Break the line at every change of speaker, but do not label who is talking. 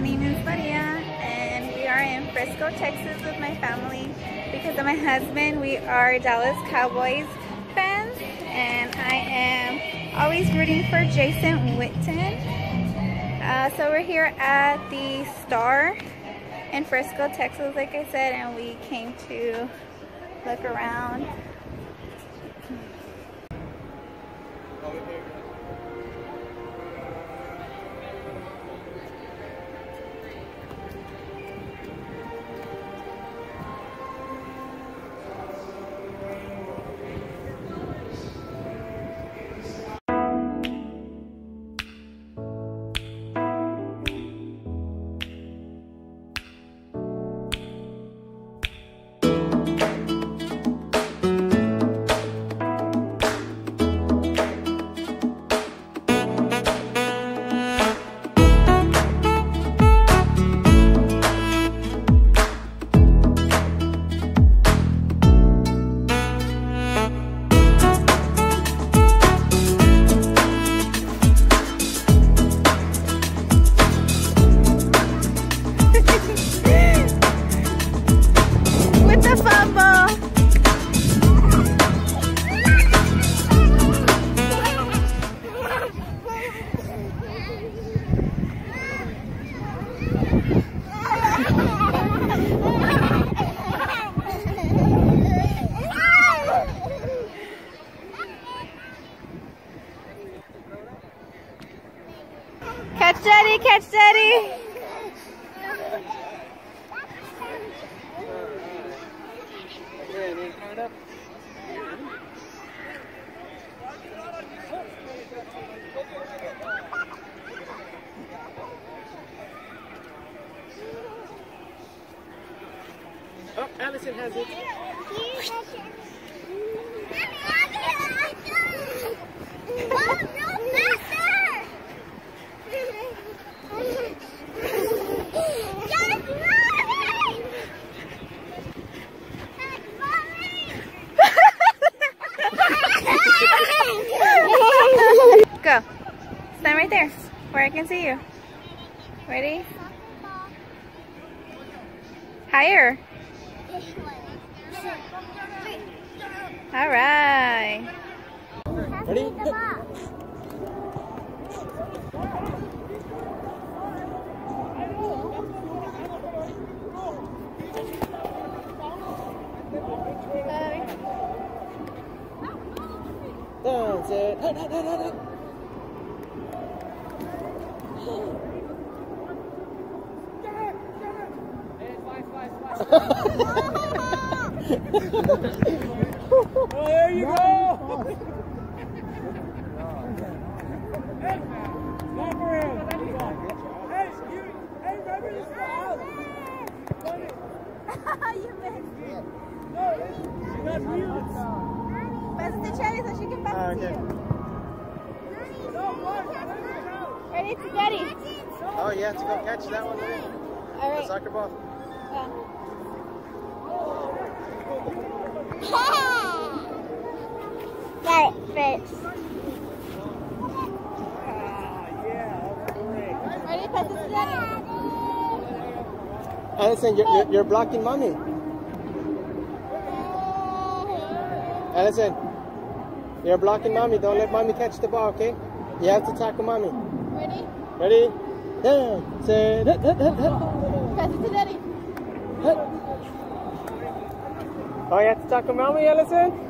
my name is Maria and we are in Frisco, Texas with my family because of my husband. We are Dallas Cowboys fans and I am always rooting for Jason Witten. Uh, so we're here at the Star in Frisco, Texas, like I said, and we came to look around. Catch daddy, catch daddy.
Oh, Allison has it.
Stand right there where I can see you. Ready? Higher. All right.
Ready? That's it. Oh, there you go. Go for him. Hey, you, hey, remember this out.
you missed.
No, you got mutes.
Pass it to Cherry so she can pass it to
oh,
you.
No, Mark, let it go.
Ready to daddy.
Oh, you have to go catch that one there.
All
The soccer ball.
Got it, Fritz.
Ah, yeah.
Ready? Pass it to daddy.
Allison, you're, you're, you're blocking mommy. Allison, you're blocking mommy. Don't let mommy catch the ball, okay? You have to tackle mommy.
Ready?
Ready? There. Say, hit, hit, hit, hit.
Pass it to daddy.
hit. Oh, you have to tackle mommy, Allison?